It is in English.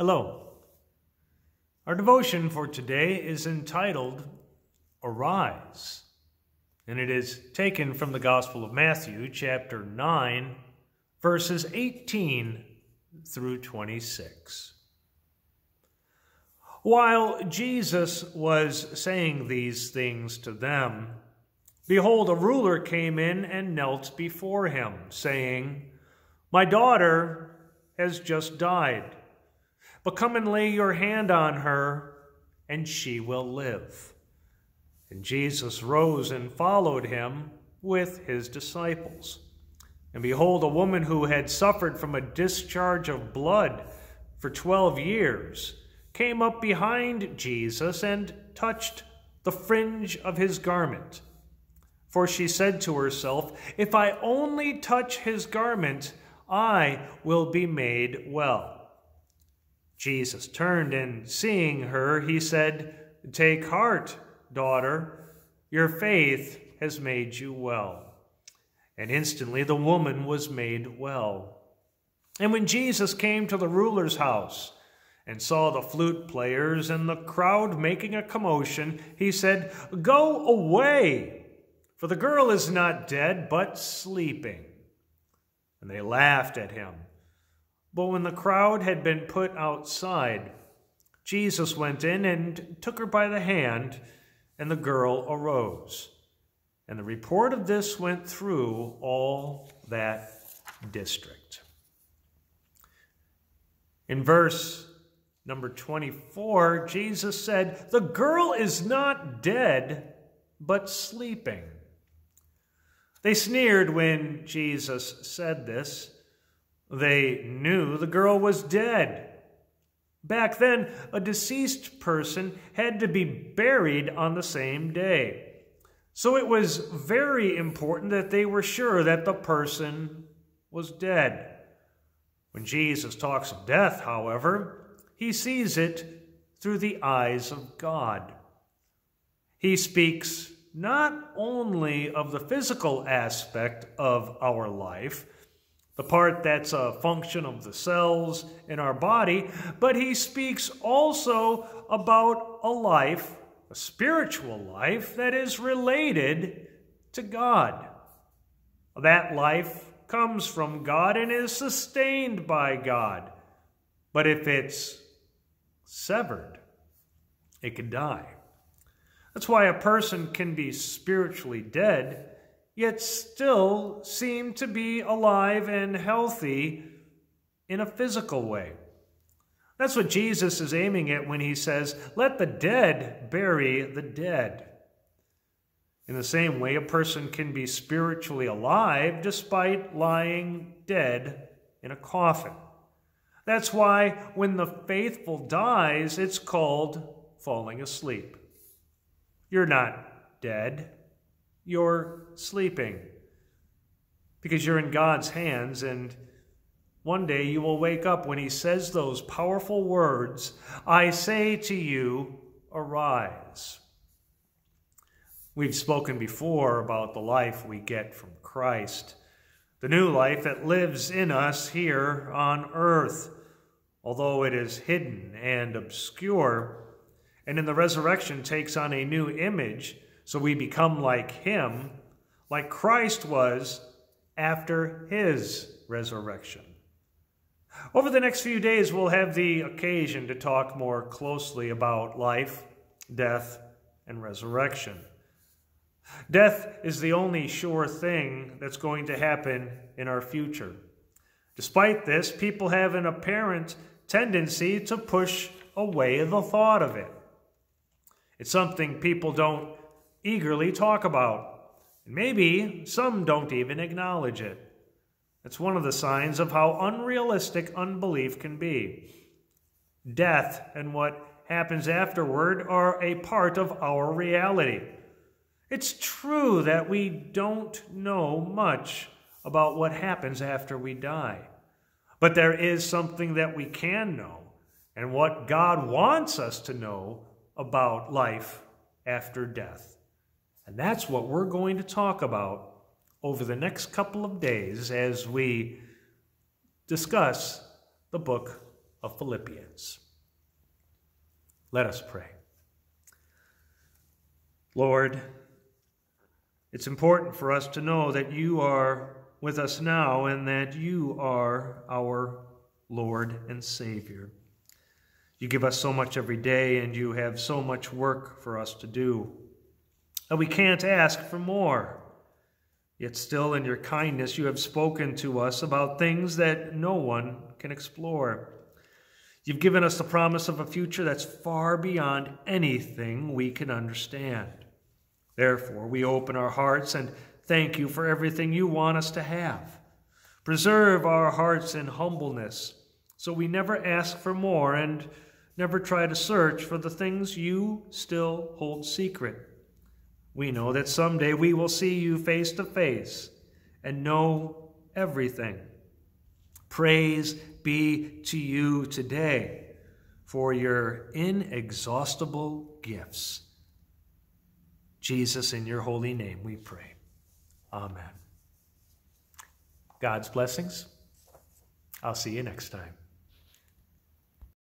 Hello. Our devotion for today is entitled Arise, and it is taken from the Gospel of Matthew, chapter 9, verses 18 through 26. While Jesus was saying these things to them, behold, a ruler came in and knelt before him, saying, My daughter has just died but come and lay your hand on her, and she will live. And Jesus rose and followed him with his disciples. And behold, a woman who had suffered from a discharge of blood for twelve years came up behind Jesus and touched the fringe of his garment. For she said to herself, If I only touch his garment, I will be made well. Jesus turned and seeing her, he said, Take heart, daughter, your faith has made you well. And instantly the woman was made well. And when Jesus came to the ruler's house and saw the flute players and the crowd making a commotion, he said, Go away, for the girl is not dead, but sleeping. And they laughed at him. But when the crowd had been put outside, Jesus went in and took her by the hand, and the girl arose. And the report of this went through all that district. In verse number 24, Jesus said, The girl is not dead, but sleeping. They sneered when Jesus said this. They knew the girl was dead. Back then, a deceased person had to be buried on the same day. So it was very important that they were sure that the person was dead. When Jesus talks of death, however, he sees it through the eyes of God. He speaks not only of the physical aspect of our life, the part that's a function of the cells in our body, but he speaks also about a life, a spiritual life, that is related to God. That life comes from God and is sustained by God. But if it's severed, it can die. That's why a person can be spiritually dead yet still seem to be alive and healthy in a physical way. That's what Jesus is aiming at when he says, Let the dead bury the dead. In the same way, a person can be spiritually alive despite lying dead in a coffin. That's why when the faithful dies, it's called falling asleep. You're not dead you're sleeping because you're in God's hands and one day you will wake up when he says those powerful words, I say to you, arise. We've spoken before about the life we get from Christ, the new life that lives in us here on earth, although it is hidden and obscure, and in the resurrection takes on a new image so we become like him, like Christ was after his resurrection. Over the next few days, we'll have the occasion to talk more closely about life, death, and resurrection. Death is the only sure thing that's going to happen in our future. Despite this, people have an apparent tendency to push away the thought of it. It's something people don't eagerly talk about. And maybe some don't even acknowledge it. That's one of the signs of how unrealistic unbelief can be. Death and what happens afterward are a part of our reality. It's true that we don't know much about what happens after we die. But there is something that we can know, and what God wants us to know about life after death. And that's what we're going to talk about over the next couple of days as we discuss the book of Philippians. Let us pray. Lord, it's important for us to know that you are with us now and that you are our Lord and Savior. You give us so much every day, and you have so much work for us to do. And we can't ask for more. Yet still, in your kindness, you have spoken to us about things that no one can explore. You've given us the promise of a future that's far beyond anything we can understand. Therefore, we open our hearts and thank you for everything you want us to have. Preserve our hearts in humbleness so we never ask for more and never try to search for the things you still hold secret. We know that someday we will see you face to face and know everything. Praise be to you today for your inexhaustible gifts. Jesus, in your holy name we pray. Amen. God's blessings. I'll see you next time.